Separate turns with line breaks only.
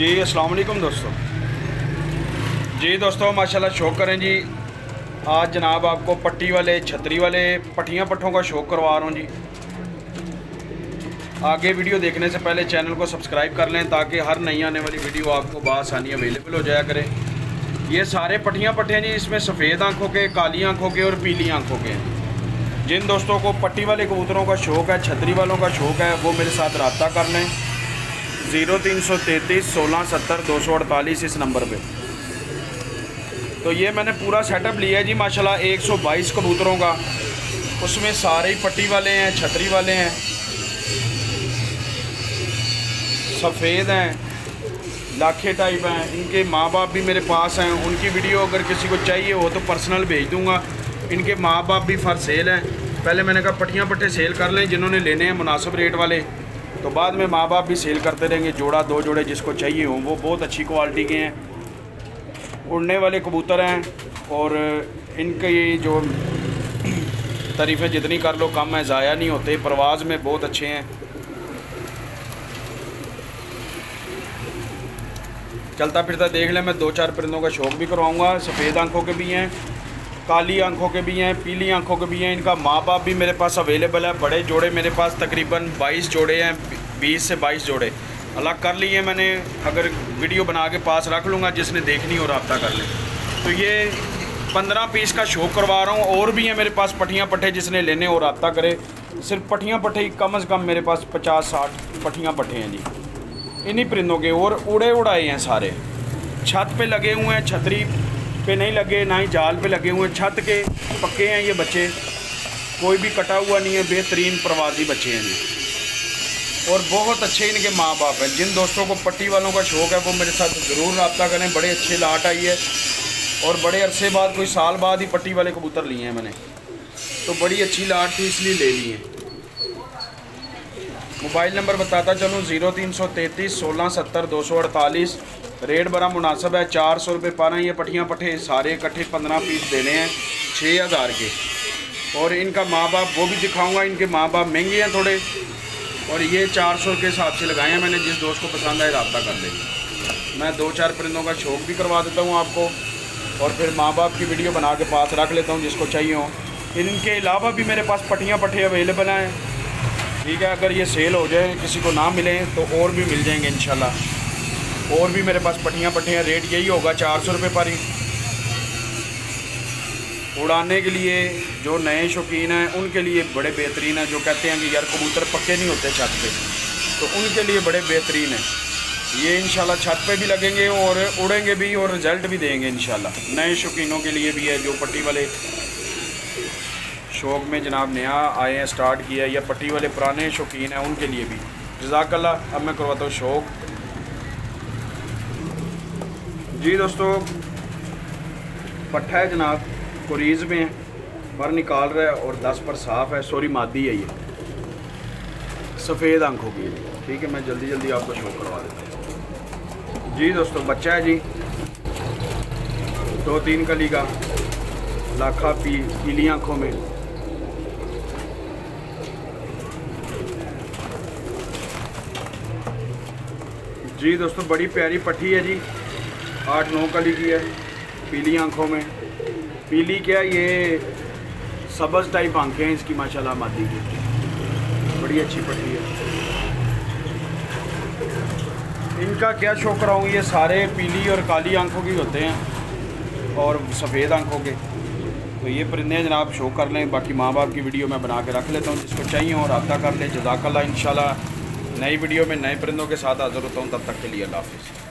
जी, अस्सलाम वालेकुम दोस्तों। जी दोस्तों, माशाल्लाह शौक करें जी। आज जनाब आपको पट्टी वाले, छतरी वाले पट्टियाँ पट्ठों का शौक करवा रहा हूँ जी। आगे वीडियो देखने से पहले चैनल को सब्सक्राइब कर लें ताकि हर नई आने वाली वीडियो आपको बसानी अवेलेबल हो जाया करें। ये सारे पट्टियाँ पट्टे हैं जी, इसमें सफ़ेद आँखों के, काली आँखों के और पीली आँखों के। जिन दोस्तों को पट्टी वाले कबूतरों का शौक़ है, छतरी वालों का शौक़ है, वो मेरे साथ रबता कर लें। ज़ीरो तीन सौ तैंतीस सोलह सत्तर दो सौ अड़तालीस इस नंबर पे। तो ये मैंने पूरा सेटअप लिया है जी, माशाल्लाह 122 कबूतरों का। उसमें सारे ही पट्टी वाले हैं, छतरी वाले हैं। सफ़ेद हैं, लाखे टाइप हैं। इनके माँ बाप भी मेरे पास हैं। उनकी वीडियो अगर किसी को चाहिए हो तो पर्सनल भेज दूँगा। इनके माँ बाप भी फर सेल हैं। पहले मैंने कहा पट्टियाँ पट्टे सेल कर लें, जिन्होंने लेने हैं मुनासिब रेट वाले। तो बाद में माँ बाप भी सेल करते रहेंगे। जोड़ा, दो जोड़े जिसको चाहिए हों, वो बहुत अच्छी क्वालिटी के हैं। उड़ने वाले कबूतर हैं और इनके जो तारीफ़ें जितनी कर लो, कम है, ज़ाया नहीं होते। परवाज़ में बहुत अच्छे हैं। चलता फिरता देख लें, मैं दो चार परिंदों का शौक भी करवाऊँगा। सफ़ेद आँखों के भी हैं, काली आँखों के भी हैं, पीली आँखों के भी हैं। इनका माँ बाप भी मेरे पास अवेलेबल है। बड़े जोड़े मेरे पास तकरीबन 22 जोड़े हैं। 20 से 22 जोड़े। अलग कर लिए मैंने, अगर वीडियो बना के पास रख लूँगा जिसने देखनी हो रबता कर ले। तो ये पंद्रह पीस का शो करवा रहा हूँ, और भी हैं मेरे पास पट्टियाँ पट्टे जिसने लेने और रबता करे। सिर्फ़ पट्टियाँ पट्टे कम अज़ कम मेरे पास पचास साठ पट्टियाँ पट्टे हैं जी। इन्हीं परिंदों के, और उड़े उड़ाए हैं सारे। छत पे लगे हुए हैं, छतरी पे नहीं लगे, ना ही जाल पे लगे हुए हैं। छत के पक्के हैं ये बच्चे। कोई भी कटा हुआ नहीं है, बेहतरीन प्रवासी बच्चे हैं जी। और बहुत अच्छे इनके माँ बाप हैं। जिन दोस्तों को पट्टी वालों का शौक़ है, वो मेरे साथ ज़रूर रबता करें। बड़े अच्छे लाट आई है और बड़े अरसे बाद, कोई साल बाद ही पट्टी वाले कबूतर लिए हैं मैंने। तो बड़ी अच्छी लाट थी, इसलिए ले ली है। मोबाइल नंबर बताता चलूँ, ज़ीरो तीन सौ तैंतीस, सोलह सत्तर, दो सौ अड़तालीस। रेट बड़ा मुनासब है, चार सौ रुपये पा रहे हैं। ये पट्टियाँ पट्टे सारे इकट्ठे पंद्रह पीस देने हैं छः हज़ार के। और इनका माँ बाप वो भी दिखाऊँगा, इनके माँ बाप महँगे हैं थोड़े। और ये चार सौ के हिसाब से लगाए हैं मैंने, जिस दोस्त को पसंद आए, रबता कर लेंगे मैं दो चार परिंदों का शौक भी करवा देता हूँ आपको, और फिर माँ बाप की वीडियो बना के पास रख लेता हूँ, जिसको चाहिए हो। इनके अलावा भी मेरे पास पटियाँ पट्टे अवेलेबल हैं। ठीक है, अगर ये सेल हो जाए, किसी को ना मिले तो और भी मिल जाएँगे इन और भी मेरे पास पटियाँ पट्टियाँ रेट यही होगा चार सौ रुपये पर ही। उड़ाने के लिए जो नए शौकीन हैं, उनके लिए बड़े बेहतरीन हैं, जो कहते हैं कि यार कबूतर पक्के नहीं होते छत पे। तो उनके लिए बड़े बेहतरीन हैं। ये इंशाल्लाह छत पे भी लगेंगे और उड़ेंगे भी और रिज़ल्ट भी देंगे इंशाल्लाह। नए शौकीनों के लिए भी है जो पट्टी वाले शौक में जनाब नया आए हैं, स्टार्ट किया है, या पट्टी वाले पुराने शौकीन हैं, उनके लिए भी। जजाकल्ला अब मैं करवाता हूँ शौक। जी दोस्तों पट्ठा है जनाब। कुरीज़ में है, पर निकाल रहा है और दस पर साफ़ है। सॉरी, मादी है ये। सफ़ेद आँखों की ठीक है, मैं जल्दी जल्दी आपको शो करवा देता हूँ। जी दोस्तों, बच्चा है जी। दो तीन कली का लाखा पी, पीली आँखों में। जी दोस्तों, बड़ी प्यारी पट्टी है जी। आठ नौ कली की है, पीली आँखों में। पीली क्या ये सबज टाइप आँखें हैं इसकी, माशाल्लाह, मादी की। बड़ी अच्छी पट्टी है। इनका क्या शो कराऊँ, ये सारे पीली और काली आँखों की होते हैं और सफ़ेद आँखों के। तो ये परिंदे जनाब शो कर लें, बाकी माँ बाप की वीडियो मैं बना के रख लेता हूँ, जिसको चाहिए और रबता कर लें। जजाकल्ला इन नई वीडियो में नए परिंदों के साथ हाज़िर होता हूँ, तब तक के लिए अल्लाह हाफ़िज़।